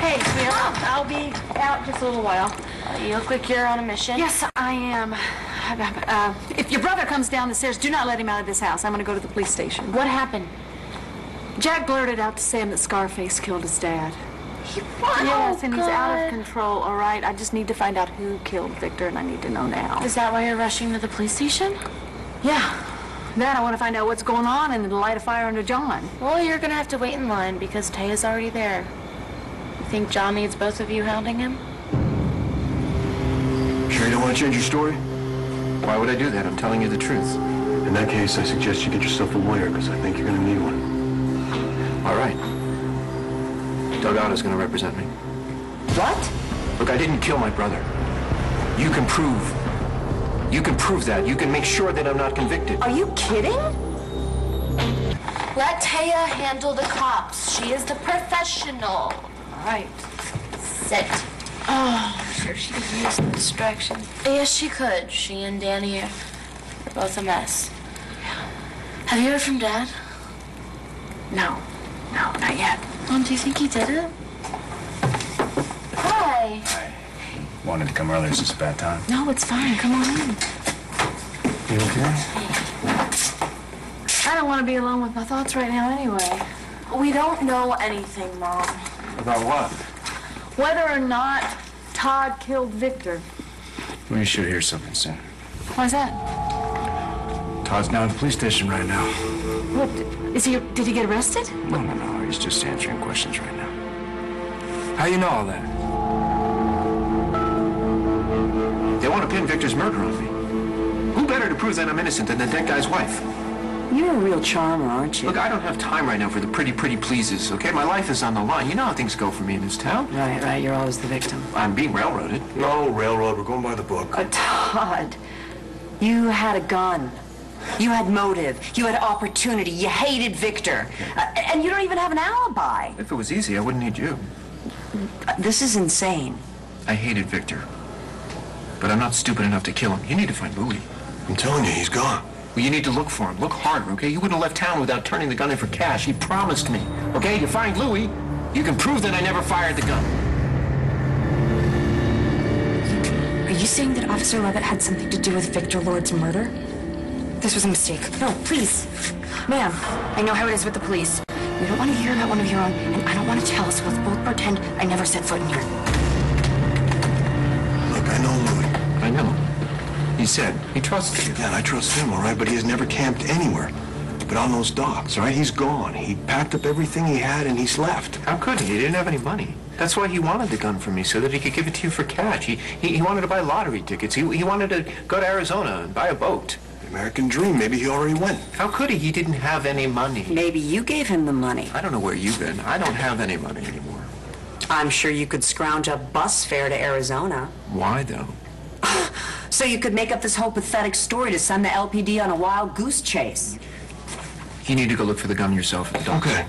Hey, sweetheart, I'll be out just a little while. You look like you're on a mission. Yes, I am. Uh, if your brother comes down the stairs, do not let him out of this house. I'm going to go to the police station. What happened? Jack blurted out to Sam that Scarface killed his dad. What? Yes, and he's out of control, all right? I just need to find out who killed Victor, and I need to know now. Is that why you're rushing to the police station? Yeah. Then I want to find out what's going on and light a fire under John. Well, you're gonna have to wait in line because Téa's already there. You think John needs both of you hounding him? Sure you don't want to change your story? Why would I do that? I'm telling you the truth. In that case, I suggest you get yourself a lawyer, because I think you're going to need one. All right. Delgado's going to represent me. What? Look, I didn't kill my brother. You can prove. You can prove that. You can make sure that I'm not convicted. Are you kidding? Let Téa handle the cops. She is the professional. All right. Sit. Oh, I'm sure she could use some distraction. Yes, she could. She and Danny are both a mess. Have you heard from Dad? No. No, not yet. Mom, do you think he did it? Why? Wanted to come earlier, is this a bad time? No, it's fine. Come on in. You okay? I don't want to be alone with my thoughts right now anyway. We don't know anything, Mom. About what? Whether or not Todd killed Victor. We should hear something soon. Why's that? Todd's down at the police station right now. What? Is he? Did he get arrested? No, no, no. He's just answering questions right now. How you know all that? They want to pin Victor's murder on me. Who better to prove that I'm innocent than the dead guy's wife? You're a real charmer, aren't you? Look, I don't have time right now for the pretty, pretty pleases, okay? My life is on the line. You know how things go for me in this town. Right, right. You're always the victim. I'm being railroaded. No, railroad, we're going by the book. Uh, Todd, you had a gun. You had motive. You had opportunity. You hated Victor. Uh, and you don't even have an alibi. If it was easy, I wouldn't need you. Uh, this is insane. I hated Victor. But I'm not stupid enough to kill him. You need to find Louis. I'm telling you, he's gone. Well, you need to look for him. Look harder, okay? You wouldn't have left town without turning the gun in for cash. He promised me. Okay? You find Louis, you can prove that I never fired the gun. Are you saying that Officer Lovett had something to do with Victor Lord's murder? This was a mistake. No, please. Ma'am, I know how it is with the police. We don't want to hear about one of your own, and I don't want to tell us. Let's both pretend I never set foot in here. Look, I know Louis. I know. He said he trusts you. Yeah, and I trust him, all right, but he has never camped anywhere. But on those docks, all right, he's gone. He packed up everything he had and he's left. How could he? He didn't have any money. That's why he wanted the gun from me, so that he could give it to you for cash. He, he, he wanted to buy lottery tickets. He, he wanted to go to Arizona and buy a boat. The American dream. Maybe he already went. How could he? He didn't have any money. Maybe you gave him the money. I don't know where you've been. I don't have any money anymore. I'm sure you could scrounge up bus fare to Arizona. Why, though? So you could make up this whole pathetic story to send the LPD on a wild goose chase. You need to go look for the gun yourself. Don't. Okay.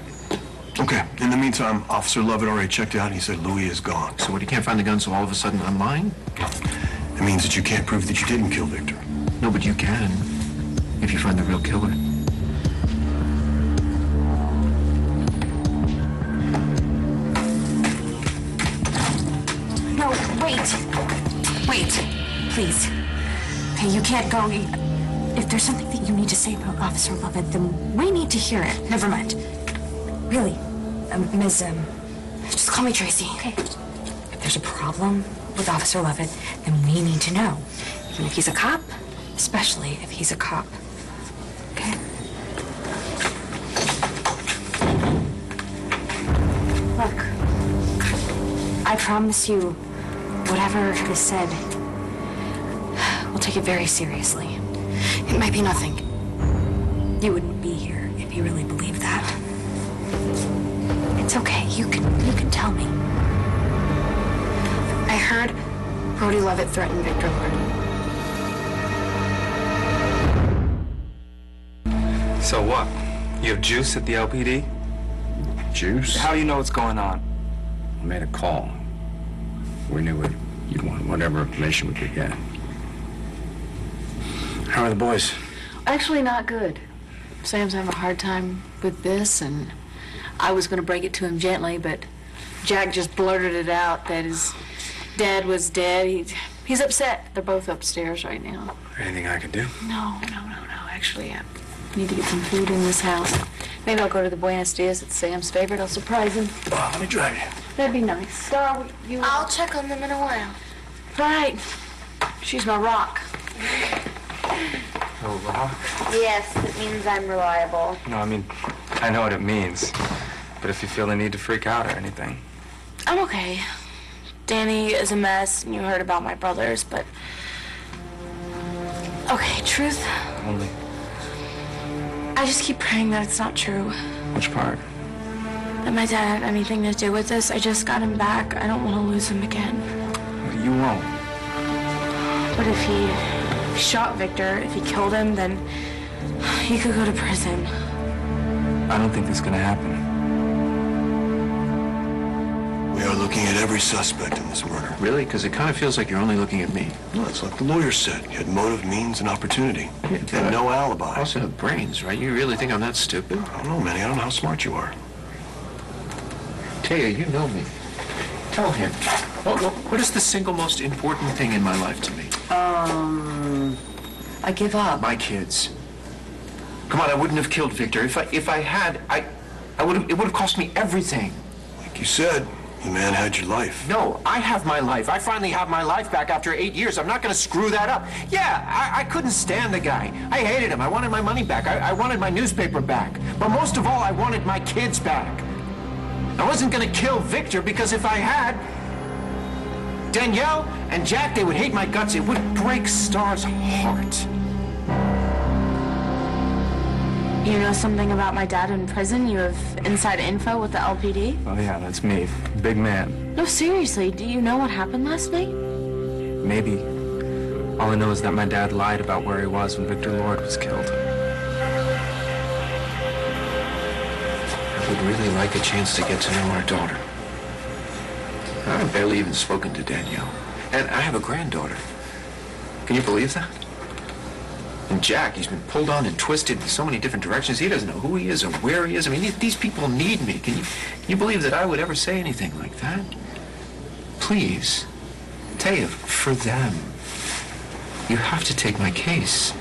Okay. In the meantime, Officer Lovett already checked out and he said Louis is gone. So what, you can't find the gun, so all of a sudden I'm lying? It means that you can't prove that you didn't kill Victor. No, but you can. If you find the real killer. No, wait. Wait. Please. Hey, you can't go. If there's something that you need to say about Officer Lovett, then we need to hear it. Never mind. Really, um, Ms. Um, just call me Tracy. Okay. If there's a problem with Officer Lovett, then we need to know. Even if he's a cop, especially if he's a cop. Okay? Look, I promise you, whatever is said, take it very seriously. It might be nothing. You wouldn't be here if you really believed that. It's okay. You can you can tell me. I heard Brody Lovett threaten Victor Lord. So what? You have juice at the LPD? Juice? How do you know what's going on? I made a call. We knew what you'd want, whatever information we could get. How are the boys? Actually, not good. Sam's having a hard time with this, and I was going to break it to him gently, but Jack just blurted it out that his dad was dead. He, he's upset. They're both upstairs right now. Anything I can do? No, no, no, no. Actually, I need to get some food in this house. Maybe I'll go to the Buenos Dias. It's Sam's favorite. I'll surprise him. Oh, let me drive you. That'd be nice. Starr, you... I'll check on them in a while. Right. She's my rock. Oh, Yes, it means I'm reliable. No, I mean, I know what it means. But if you feel the need to freak out or anything, I'm okay. Danny is a mess, and you heard about my brothers, but. Okay, truth. only I just keep praying that it's not true. which part? That my dad had anything to do with this. I just got him back. I don't want to lose him again. You won't. But if he shot Victor, if he killed him, then he could go to prison. I don't think that's gonna happen. We are looking at every suspect in this murder. Really? Because it kind of feels like you're only looking at me. No, it's like the lawyer said. You had motive, means, and opportunity. and no I alibi. also have brains, right? You really think I'm that stupid? I don't know, Manning. I don't know how smart you are. Téa, you know me. Tell him. What, what, what is the single most important thing in my life to me? Um, I give up. My kids. Come on, I wouldn't have killed Victor. If I, if I had, I, I would have, it would have cost me everything. Like you said, you man had your life. No, I have my life. I finally have my life back after eight years. I'm not going to screw that up. Yeah, I, I couldn't stand the guy. I hated him. I wanted my money back. I, I wanted my newspaper back. But most of all, I wanted my kids back. I wasn't going to kill Victor because if I had, Danielle and Jack, they would hate my guts. It would break Starr's heart. You know something about my dad in prison? You have inside info with the LPD? Oh yeah, that's me. Big man. No, seriously, do you know what happened last night? Maybe. All I know is that my dad lied about where he was when Victor Lord was killed. Would really like a chance to get to know our daughter. I've barely even spoken to Danielle. And I have a granddaughter. Can you believe that? And Jack, he's been pulled on and twisted in so many different directions. He doesn't know who he is or where he is. I mean, these- these people need me. Can you, can you believe that I would ever say anything like that? Please, Téa, for them, you have to take my case.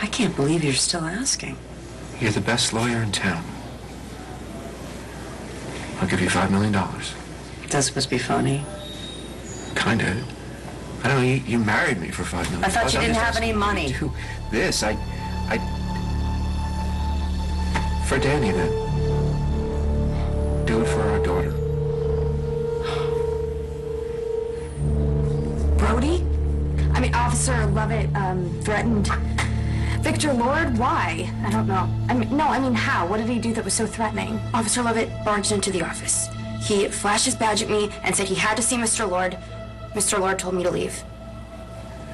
I can't believe you're still asking. You're the best lawyer in town. I'll give you five million dollars. That's supposed to be funny. Kinda. I don't know, you, you married me for five million. I thought you didn't have any money. you to do This, I, I... For Danny, then. Do it for our daughter. Brody? I mean, Officer Lovett um, threatened Victor Lord? Why? I don't know. I mean, no, I mean, how? What did he do that was so threatening? Officer Lovett barged into the office. He flashed his badge at me and said he had to see Mr. Lord. Mr. Lord told me to leave.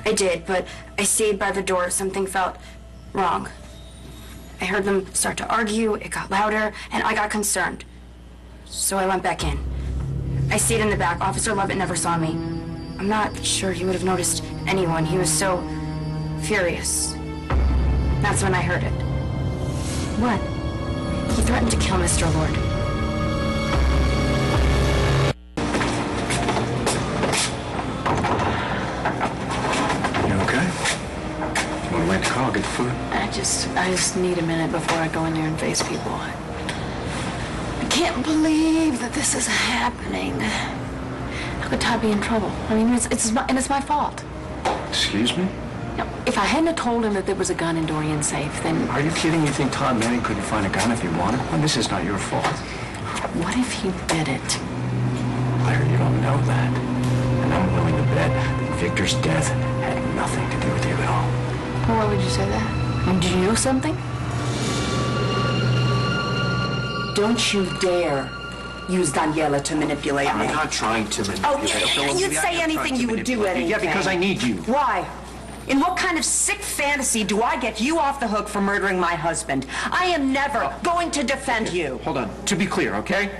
I did, but I stayed by the door. Something felt wrong. I heard them start to argue, it got louder, and I got concerned. So I went back in. I stayed in the back. Officer Lovett never saw me. I'm not sure he would have noticed anyone. He was so furious. That's when I heard it. What? He threatened to kill Mr. Lord. You okay? You want to wait to call, get the food? I just, I just need a minute before I go in there and face people. I, I can't believe that this is happening. How could Todd be in trouble? I mean, it's, it's my, and it's my fault. Excuse me? If I hadn't told him that there was a gun in Dorian's safe, then Are you kidding? You think Todd Manning couldn't find a gun if he wanted one? This is not your fault. what if he did it? Claire, you don't know that. And I'm willing to bet that Victor's death had nothing to do with you at all. Well, why would you say that? I mean, did you know something? Don't you dare use Daniela to manipulate me. I'm not trying to manipulate. Oh, yeah, No, you'd say anything, you would do you. Yeah, because I need you. Why? In what kind of sick fantasy do I get you off the hook for murdering my husband? I am never going to defend you. Hold on. To be clear, okay?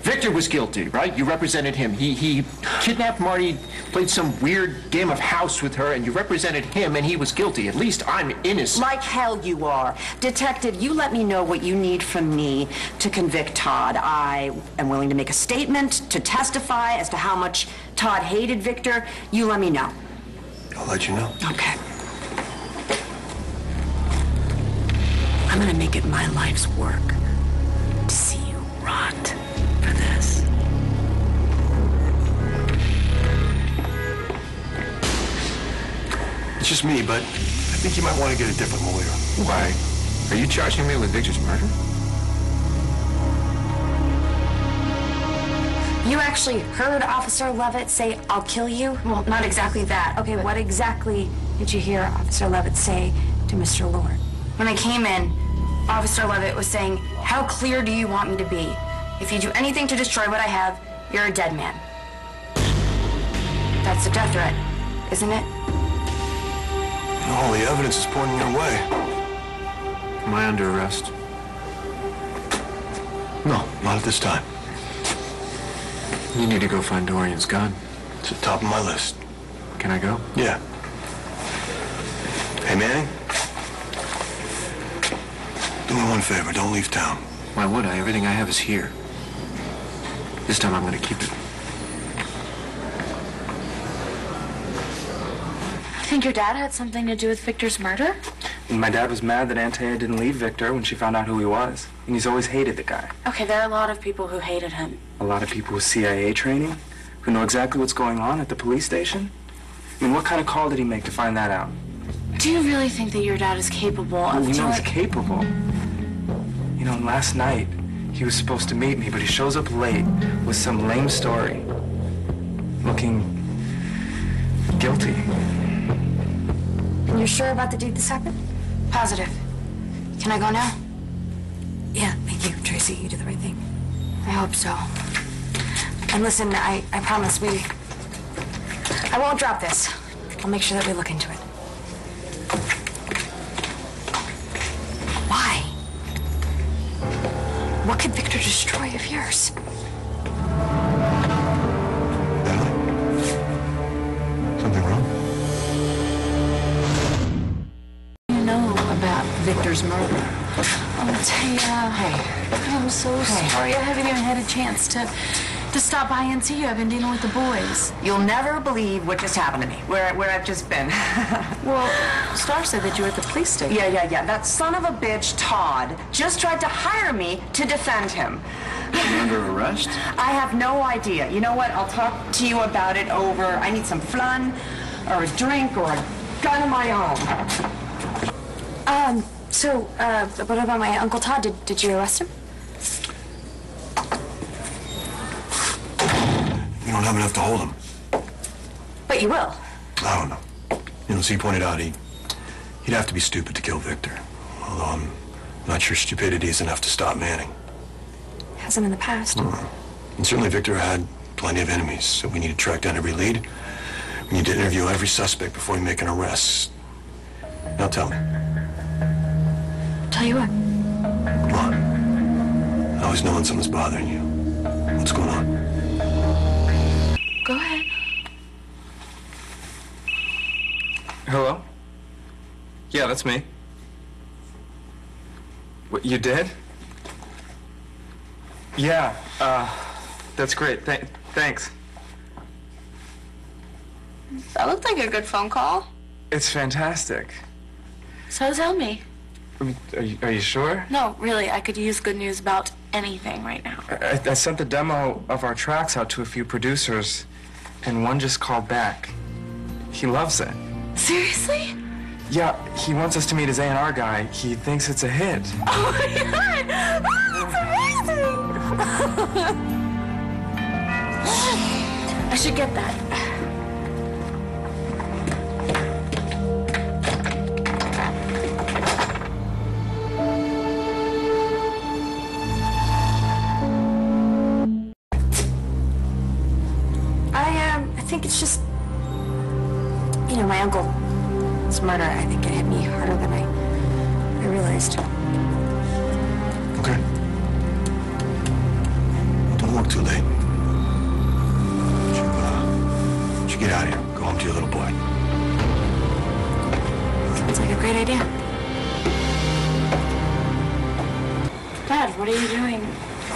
Victor was guilty, right? You represented him. He he kidnapped Marty, played some weird game of house with her, and you represented him, and he was guilty. At least I'm innocent. Like hell you are. Detective, you let me know what you need from me to convict Todd. I am willing to make a statement, to testify as to how much Todd hated Victor. You let me know. I'll let you know. Okay. I'm gonna make it my life's work to see you rot for this. It's just me, but I think you might want to get a different lawyer. Why? Are you charging me with Victor's murder? You actually heard Officer Lovett say, I'll kill you? Well, not exactly that. Okay, what exactly did you hear Officer Lovett say to Mr. Lord? When I came in, Officer Lovett was saying, How clear do you want me to be? If you do anything to destroy what I have, you're a dead man. That's a death threat, isn't it? All the evidence is pointing your way. Am I under arrest? No, not at this time. You need to go find Dorian's gun. It's at the top of my list. Can I go? Yeah. Hey, Manning. Do me one favor. Don't leave town. Why would I? Everything I have is here. This time I'm going to keep it. You think your dad had something to do with Victor's murder? And my dad was mad that Antea didn't leave Victor when she found out who he was. And he's always hated the guy. Okay, there are a lot of people who hated him. A lot of people with CIA training who know exactly what's going on at the police station. I mean, what kind of call did he make to find that out? Do you really think that your dad is capable Well, of we know he's doing... capable. You know, and last night, he was supposed to meet me, but he shows up late with some lame story. Looking guilty. And you're sure about the date this happened? Positive. Can I go now? Yeah, thank you, Tracy. You did the right thing. I hope so. And listen, I, I promise we... I won't drop this. I'll make sure that we look into it. Why? What could Victor destroy of yours? About murder. Oh, Téa. Hey. I'm so sorry. I haven't even had a chance to to stop by and see you. I've been dealing with the boys. You'll never believe what just happened to me, where, where I've just been. Well, Starr said that you were at the police station. yeah, yeah, yeah. That son of a bitch, Todd, just tried to hire me to defend him. You under arrest? I have no idea. You know what? I'll talk to you about it over. I need some flan, or a drink, or a gun of my own. Um, so, uh, what about my Uncle Todd? Did, did you arrest him? You don't have enough to hold him. But you will. I don't know. You know, as he pointed out, he, he'd have to be stupid to kill Victor. Although I'm not sure stupidity is enough to stop Manning. Hasn't in the past. And certainly Victor had plenty of enemies, so we need to track down every lead. We need to interview every suspect before we make an arrest. Now tell me, Tell you what. come. I always know when someone's bothering you. What's going on? Go ahead. Hello? Yeah, that's me. What, you did? Yeah, uh, that's great. Th- thanks. That looked like a good phone call. It's fantastic. So tell me. Are you, are you sure? No, really, I could use good news about anything right now. I, I sent the demo of our tracks out to a few producers, and one just called back. He loves it. Seriously? Yeah, he wants us to meet his A&R guy. He thinks it's a hit. Oh my god! Oh, that's amazing! I should get that. Murder, I think it hit me harder than I, I realized. Okay. Don't up too late. You, uh, you get out of here. Go home to your little boy. Sounds like a great idea. Dad, what are you doing?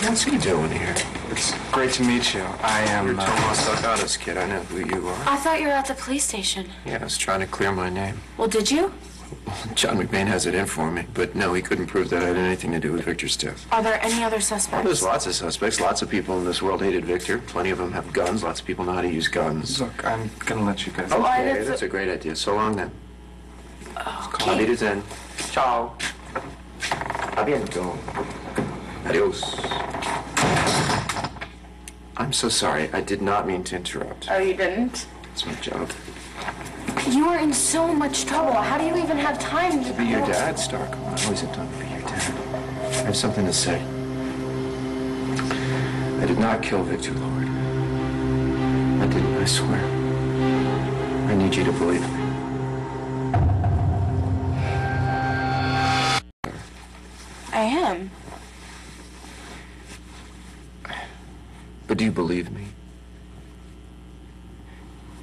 What's he doing here? It's great to meet you. I am. You're am. uh, Tomas Delgado's kid. I know who you are. I thought you were at the police station. Yeah, I was trying to clear my name. Well, did you? John McBain has it in for me, but no, he couldn't prove that I had anything to do with Victor's death. Are there any other suspects? There's lots of suspects. Lots of people in this world hated Victor. Plenty of them have guns. Lots of people know how to use guns. Look, I'm gonna let you guys. Oh, Okay, that's a great idea. So long then. Okay. Auf Wiedersehen. Ciao. A bientôt. Adios. I'm so sorry. I did not mean to interrupt. Oh, you didn't? It's my job. You are in so much trouble. How do you even have time to Be your dad, Starr. I always have time to be your dad. I have something to say. I did not kill Victor Lord. I didn't, I swear. I need you to believe me. I am. But do you believe me?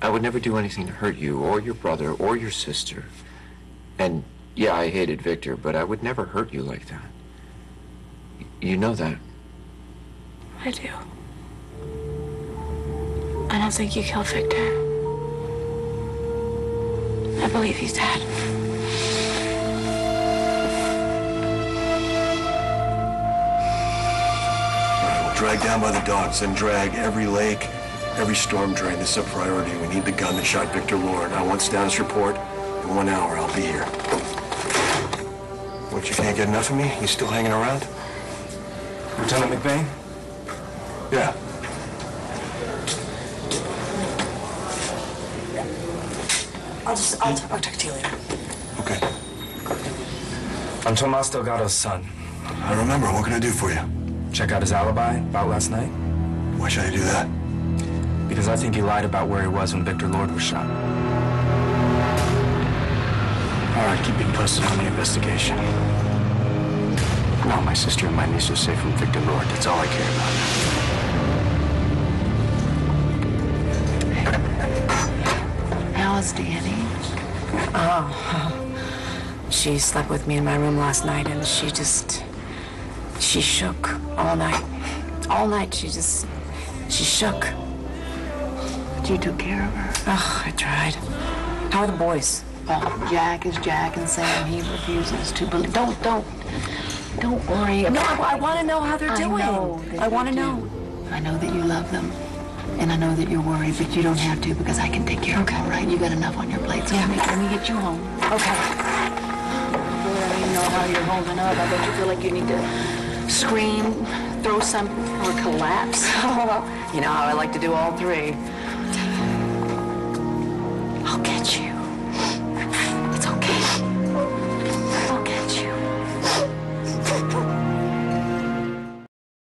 I would never do anything to hurt you or your brother or your sister. And yeah, I hated Victor, but I would never hurt you like that. You know that. I do. I don't think you killed Victor. I believe he's dead. All right, we'll drag down by the docks, and drag every lake, every storm drain. This is a priority. We need the gun that shot Victor Lord. I want status report. In one hour, I'll be here. What, you can't get enough of me? You still hanging around? Lieutenant McBain? Yeah. I'll just, I'll, I'll talk to you later. Okay. I'm Tomas Delgado's son. I remember. What can I do for you? Check out his alibi about last night. Why should I do that? Because I think he lied about where he was when Victor Lord was shot. All right, keep me posted on the investigation. I want my sister and my niece are safe from Victor Lord. That's all I care about. How's Danny? Oh, she slept with me in my room last night and she just. She shook all night. All night she just. She shook. But you took care of her. Ugh, I tried. How are the boys? Well, Jack is Jack and Sam, he refuses to believe. Don't, don't, don't worry No, I, I want to know how they're I doing. know I want to know. I know that you love them. And I know that you're worried, but you don't have to because I can take care of them, right? You got enough on your plate, so Yeah. let, me, let me get you home. Okay. Boy, I know how you're holding up. I bet you feel like you need to scream, throw something, or collapse. You know how I like to do all three.